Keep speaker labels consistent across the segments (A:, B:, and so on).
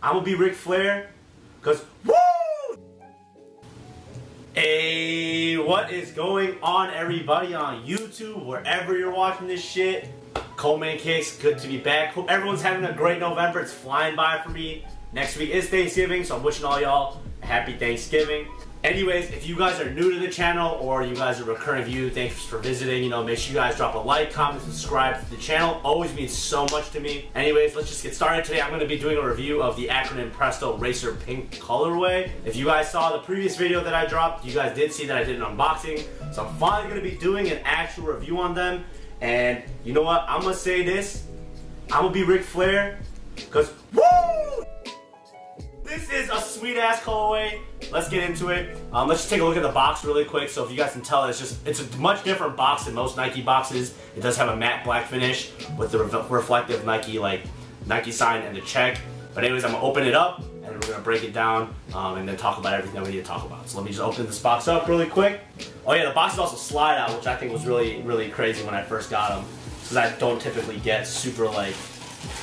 A: I'm gonna be Ric Flair, cause woo! Hey, what is going on everybody on YouTube, wherever you're watching this shit? Komang Kicks, good to be back. Hope everyone's having a great November. It's flying by for me. Next week is Thanksgiving, so I'm wishing all y'all a happy Thanksgiving. Anyways, if you guys are new to the channel or you guys are a recurring view, thanks for visiting. You know, make sure you guys drop a like, comment, subscribe to the channel. Always means so much to me. Anyways, let's just get started. Today I'm going to be doing a review of the Acronym Presto Racer Pink colorway. If you guys saw the previous video that I dropped, you guys did see that I did an unboxing. So I'm finally going to be doing an actual review on them. And you know what? I'm going to say this. I'm going to be Ric Flair. Because, woo! This is a sweet ass colorway. Let's get into it. Um, let's just take a look at the box really quick. So if you guys can tell, it's just it's a much different box than most Nike boxes. It does have a matte black finish with the re reflective Nike like Nike sign and the check. But anyways, I'm gonna open it up and we're gonna break it down um, and then talk about everything that we need to talk about. So let me just open this box up really quick. Oh yeah, the boxes also slide out, which I think was really really crazy when I first got them because I don't typically get super like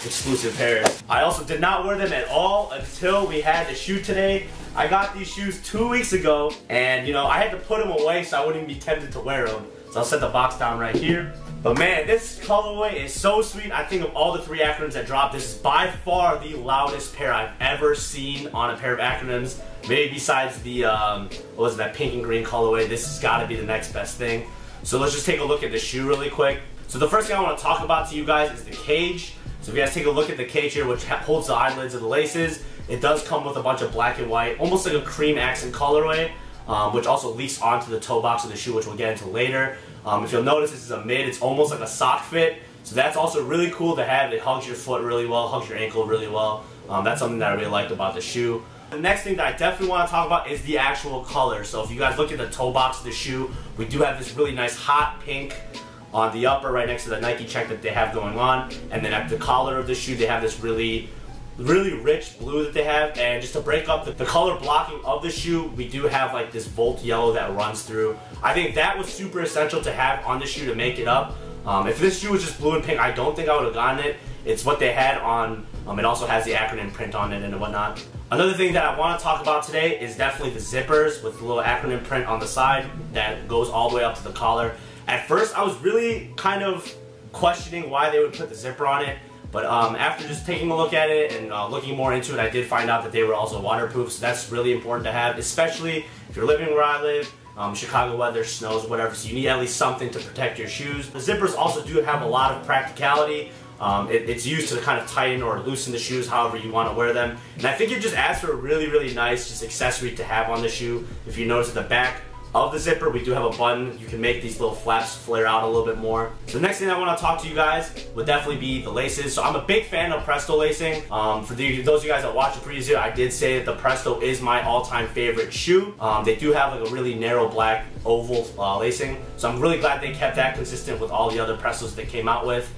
A: exclusive pairs. I also did not wear them at all until we had the shoe today. I got these shoes two weeks ago and you know, I had to put them away so I wouldn't be tempted to wear them. So I'll set the box down right here. But man, this colorway is so sweet. I think of all the three acronyms that dropped, this is by far the loudest pair I've ever seen on a pair of acronyms. Maybe besides the, um, what was it, that pink and green colorway, this has got to be the next best thing. So let's just take a look at the shoe really quick. So the first thing I want to talk about to you guys is the cage. So if you guys take a look at the cage here, which holds the eyelids of the laces, it does come with a bunch of black and white, almost like a cream accent colorway, um, which also leaks onto the toe box of the shoe, which we'll get into later. Um, if you'll notice, this is a mid, it's almost like a sock fit, so that's also really cool to have. It hugs your foot really well, hugs your ankle really well. Um, that's something that I really liked about the shoe. The next thing that I definitely want to talk about is the actual color. So if you guys look at the toe box of the shoe, we do have this really nice hot pink on the upper right next to the Nike check that they have going on. And then at the collar of the shoe, they have this really really rich blue that they have. And just to break up the, the, color blocking of the shoe we do have like this volt yellow that runs through. I think that was super essential to have on the shoe to make it up. Um, if this shoe was just blue and pink I don't think I would have gotten it. It's what they had on um, it also has the acronym print on it and whatnot. Another thing that I want to talk about today is definitely the zippers with the little acronym print on the side that goes all the way up to the collar at first, I was really kind of questioning why they would put the zipper on it. But um, after just taking a look at it and uh, looking more into it, I did find out that they were also waterproof. So that's really important to have, especially if you're living where I live. Um, Chicago weather, snows, whatever, so you need at least something to protect your shoes. The zippers also do have a lot of practicality. Um, it, it's used to kind of tighten or loosen the shoes however you want to wear them. And I think it just adds for a really, really nice just accessory to have on the shoe. If you notice at the back, of the zipper, we do have a button. You can make these little flaps flare out a little bit more. The next thing I want to talk to you guys would definitely be the laces. So I'm a big fan of Presto lacing. Um, for the, those of you guys that watched the previous video, I did say that the Presto is my all-time favorite shoe. Um, they do have like a really narrow black oval uh, lacing. So I'm really glad they kept that consistent with all the other Prestos they came out with.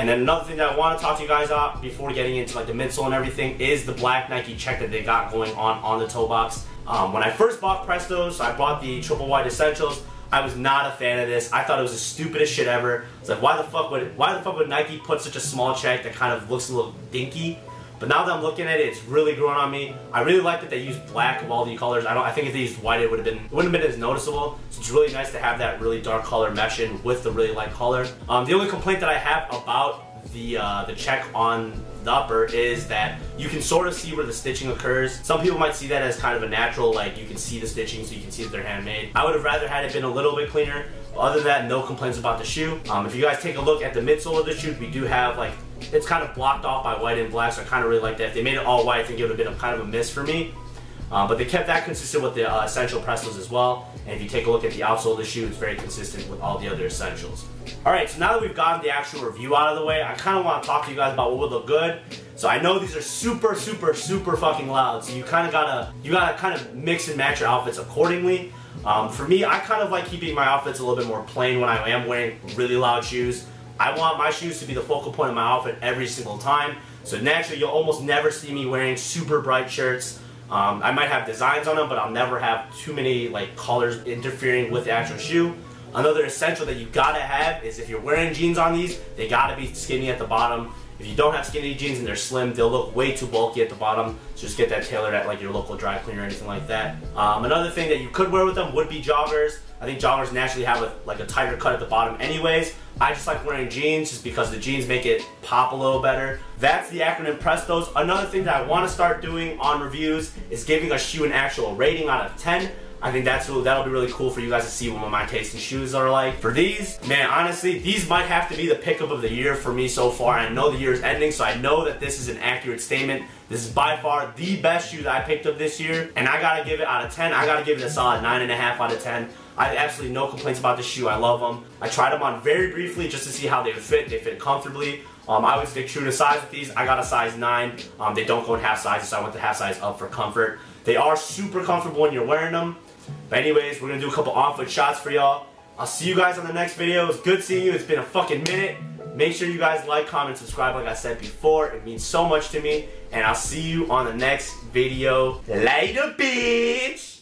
A: And then another thing that I want to talk to you guys about before getting into like the midsole and everything is the black Nike check that they got going on on the toe box. Um, when I first bought Prestos, I bought the Triple White Essentials. I was not a fan of this. I thought it was the stupidest shit ever. It's like, why the fuck would why the fuck would Nike put such a small check that kind of looks a little dinky? But now that I'm looking at it, it's really growing on me. I really like that they used black of all the colors. I don't. I think if they used white, it would have been it wouldn't have been as noticeable. So it's really nice to have that really dark color mesh in with the really light color. Um, the only complaint that I have about the uh, the check on the upper is that you can sort of see where the stitching occurs. Some people might see that as kind of a natural, like you can see the stitching so you can see that they're handmade. I would have rather had it been a little bit cleaner. Other than that, no complaints about the shoe. Um, if you guys take a look at the midsole of the shoe, we do have like, it's kind of blocked off by white and black, so I kind of really like that. If they made it all white, I think it would have been a kind of a miss for me. Um, but they kept that consistent with the uh, essential Prestos as well. And if you take a look at the outsole of the shoe, it's very consistent with all the other essentials. Alright, so now that we've gotten the actual review out of the way, I kind of want to talk to you guys about what would look good. So I know these are super, super, super fucking loud, so you kind of gotta, you gotta kind of mix and match your outfits accordingly. Um, for me, I kind of like keeping my outfits a little bit more plain when I am wearing really loud shoes. I want my shoes to be the focal point of my outfit every single time. So naturally, you'll almost never see me wearing super bright shirts. Um, I might have designs on them, but I'll never have too many like colors interfering with the actual shoe. Another essential that you gotta have is if you're wearing jeans on these, they gotta be skinny at the bottom. If you don't have skinny jeans and they're slim, they'll look way too bulky at the bottom. So just get that tailored at like your local dry cleaner or anything like that. Um, another thing that you could wear with them would be joggers. I think joggers naturally have a, like a tighter cut at the bottom anyways. I just like wearing jeans just because the jeans make it pop a little better. That's the acronym Prestos. Another thing that I want to start doing on reviews is giving a shoe an actual rating out of 10. I think that's that'll be really cool for you guys to see what my taste in shoes are like. For these, man, honestly, these might have to be the pickup of the year for me so far. I know the year is ending, so I know that this is an accurate statement. This is by far the best shoe that I picked up this year, and I gotta give it out of 10. I gotta give it a solid 9.5 out of 10. I have absolutely no complaints about this shoe. I love them. I tried them on very briefly just to see how they would fit. They fit comfortably. Um, I would stick true to size with these. I got a size 9. Um, they don't go in half sizes, so I went the half size up for comfort. They are super comfortable when you're wearing them. But anyways, we're going to do a couple on-foot shots for y'all. I'll see you guys on the next video. It's good seeing you. It's been a fucking minute. Make sure you guys like, comment, subscribe like I said before. It means so much to me. And I'll see you on the next video. Later, bitch!